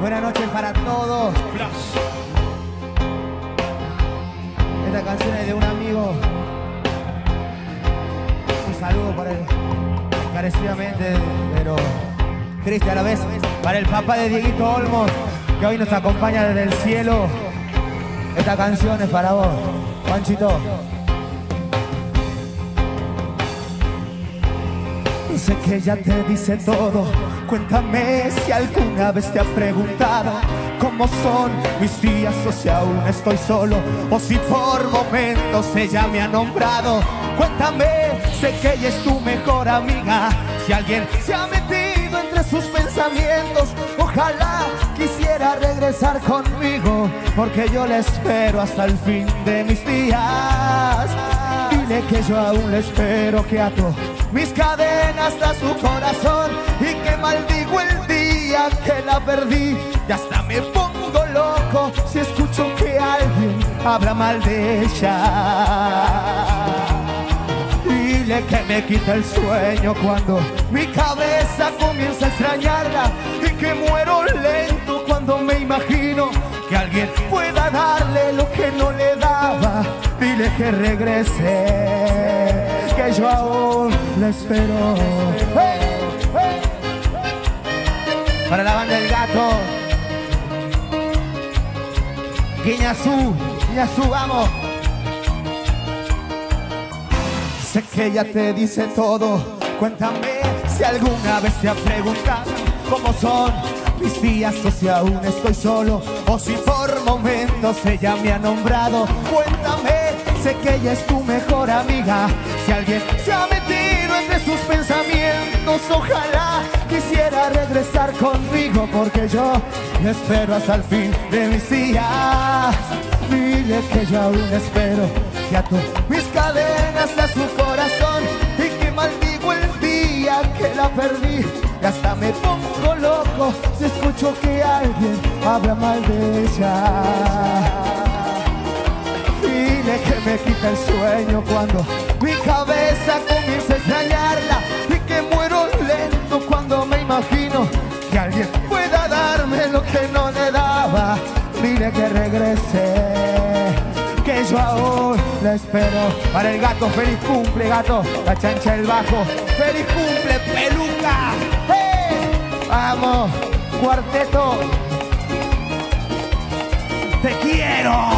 Buenas noches para todos. Esta canción es de un amigo. Un saludo para él. Encarecidamente, pero triste a la vez. Para el papá de Dieguito Olmos, que hoy nos acompaña desde el cielo. Esta canción es para vos, Panchito. Sé que ya te dice todo. Cuéntame si alguna vez te has preguntado cómo son mis días o si aún estoy solo o si por momentos ella me ha nombrado. Cuéntame, sé que ella es tu mejor amiga. Si alguien se ha metido entre sus pensamientos, ojalá quisiera regresar conmigo, porque yo le espero hasta el fin de mis días. Dile que yo aún le espero que ato mis cadenas a su corazón y que maldigo el día que la perdí y hasta me pongo loco si escucho que alguien habla mal de ella. Dile que me quita el sueño cuando mi cabeza comienza a extrañarla y que muero lento cuando me imagino que alguien pueda darle lo que no le daba. Dile que regrese, que yo aún la espero. Para la banda del gato. Guiñazú, Guiñazú, vamos. Sé que ella te dice todo. Cuéntame si alguna vez te ha preguntado cómo son mis días o si aún estoy solo o si por momentos ella me ha nombrado. Cuéntame, sé que ella es tu mejor amiga. Si alguien se ha metido entre sus pensamientos, ojalá quisiera regresar conmigo porque yo le espero hasta el fin de mis días. Dile que yo aún espero que ato mis cadenas a su corazón y que maldigo el día que la perdí. Y hasta me pongo loco si escucho que alguien habla mal de ella. Quita el sueño cuando mi cabeza comienza a extrañarla y que muero lento cuando me imagino que alguien pueda darme lo que no le daba. Dile que regrese, que yo aún la espero. Para el gato, feliz cumple, gato. La chancha del bajo, feliz cumple, peluca. Vamos, cuarteto. Te quiero.